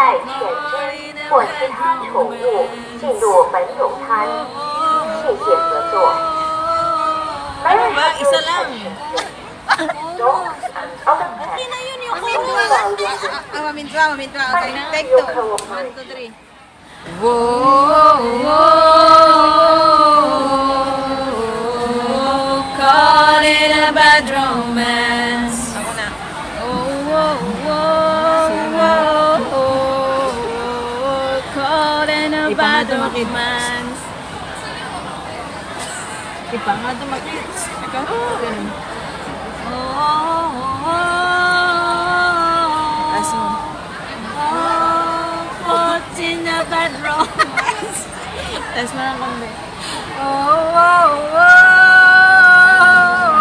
要携带犬只或其他宠物进入本泳滩。谢谢合作。Ba, isa lang. Dogs and other pets Hindi na yun yung are kuha. Ah, mamintwa, mamintwa. Okay, take two. One, two, three. Whoa, Ipa nga tumakit. Ikaw? Ganun. Taas mo. Caught in a bad romance. Taas mo lang konti. Oh, whoa, whoa.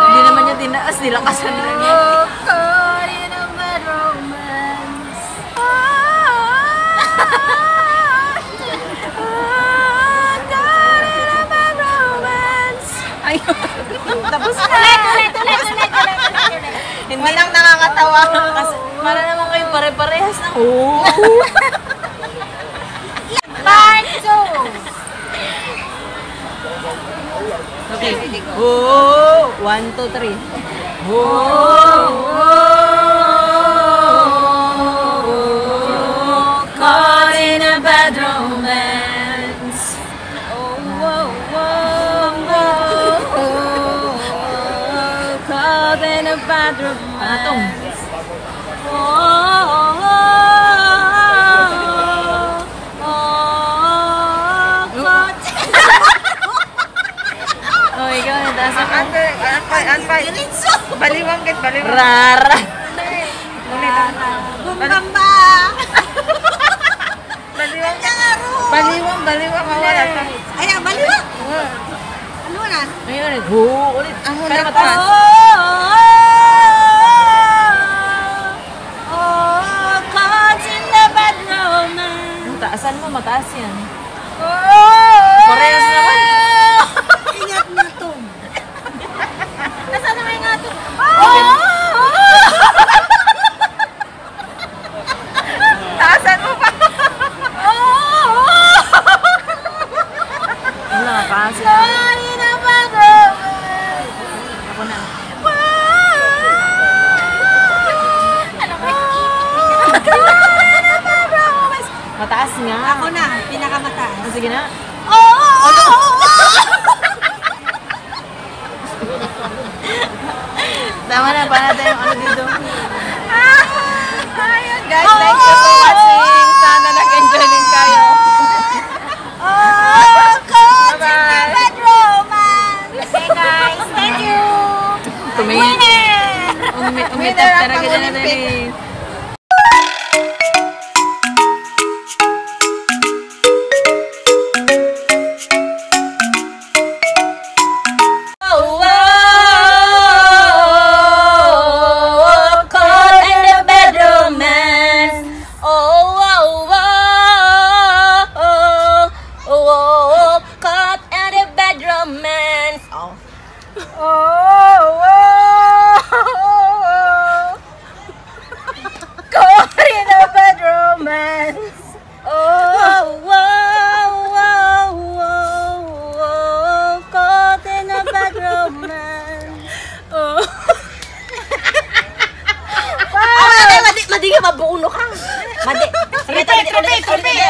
Hindi naman niya tinaas. Nilakasan lang niya. Oh, caught in a bad romance. Ayun. Tapos na. Ulit, ulit, ulit, ulit, ulit, ulit, ulit. Hindi lang nakakatawa. Kasi para naman kayo pare-parehas na. Oo. Part 2. Okay. Oh, one, two, three. Caught in a bad Caught in a bad romance. Oh, oh, oh, oh, caught Oh, ikaw na taas ako. Anpay, anpay, anpay. Baliwang kit, baliwang. Rara. Bumbamba. Baliwang. Baliwang, baliwang. Wala ka. Ayan, baliwa. Ano na? Ngayon ulit. Oo, ulit. Amo Pero taasan mo, mataas yan. Oh, Parehas naman. Ingat na to. Nasaan na nga to? Taasan nga. Ako na, pinakamataas. Ah, sige na. Tama na, para natin yung ano dito. Ayun, guys. Thank you for watching.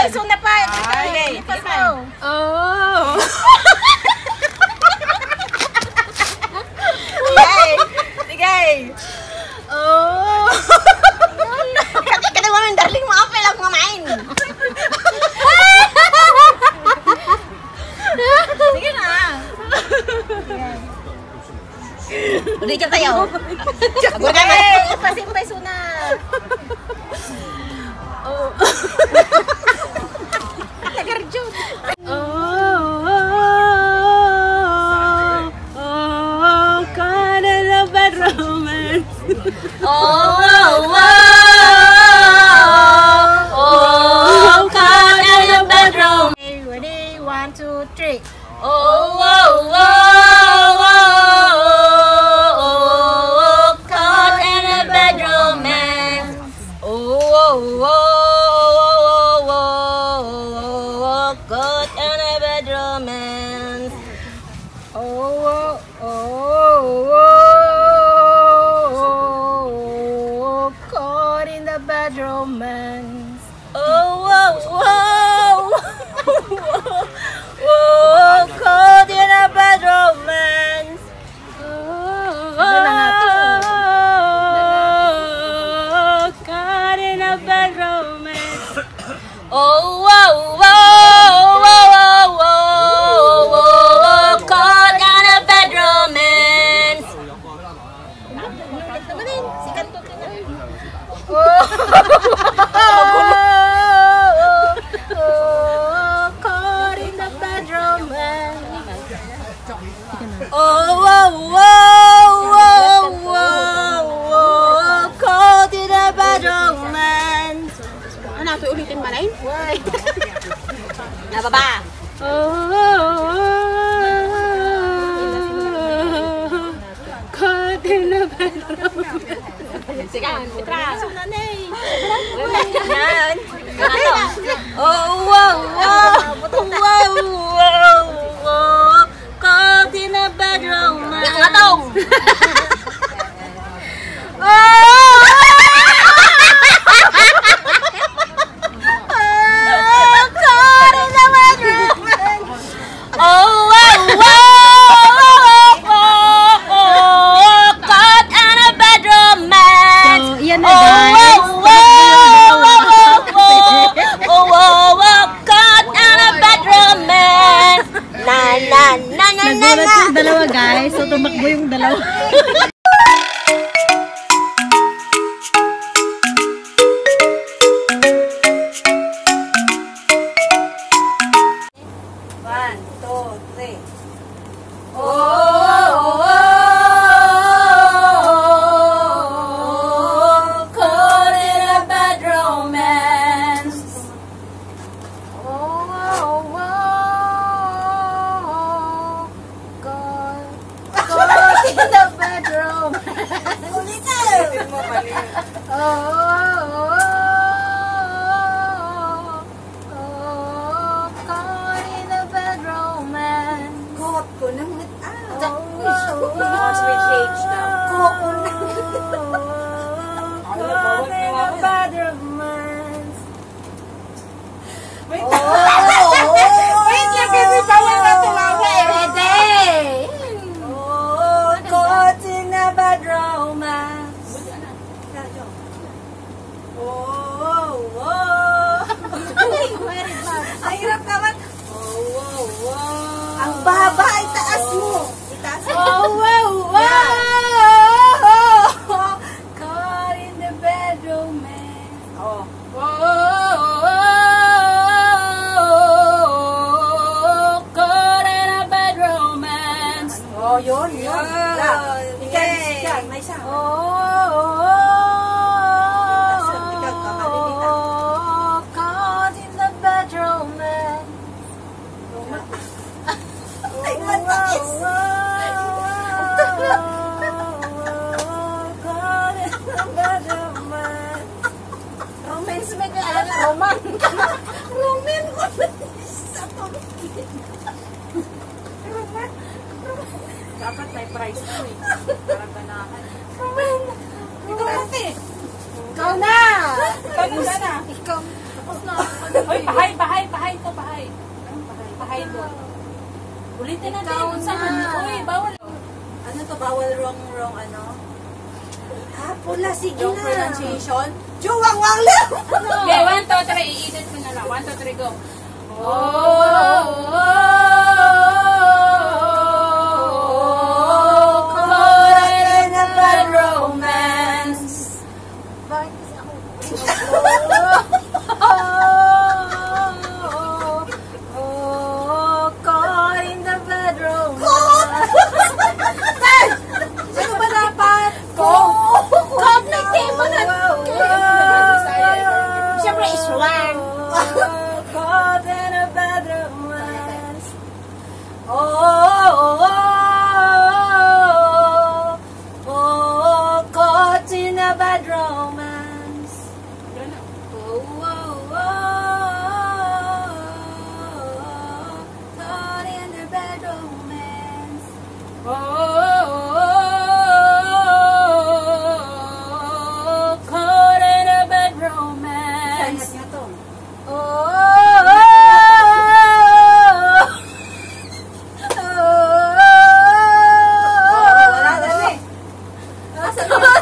So na pa. Okay. Oh. 哦。Hello, Sige, Petra. Yan. Oh, wow, wow. Wow, wow, wow. Caught in a bedroom. Ang. Oh! Pahaba, itaas mo. Itaas mo. Dapat may price to eh. Para ganahan. Ikaw kasi. Ikaw na! Pagod ka na. Ikaw. Tapos na. Ano Hoy, bahay, bahay, bahay to, bahay. Bahay, bahay to. Ulitin natin. Ikaw na. Uy, bawal. Ano to, bawal wrong, wrong, ano? Ah, pula, sige na. Wrong pronunciation. Juwang wang lang! Okay, one, two, three. Iitin ko na lang. One, two, three, go. Oh! oh, oh.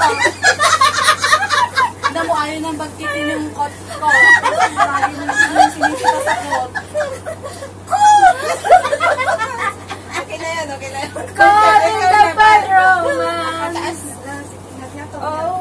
Tignan mo, ayaw nang bagkitin yung kot ko. Ayaw nang sinisita sa kot. Okay na yan, okay na yan. Caught in the bad romance. Oh, oh, oh,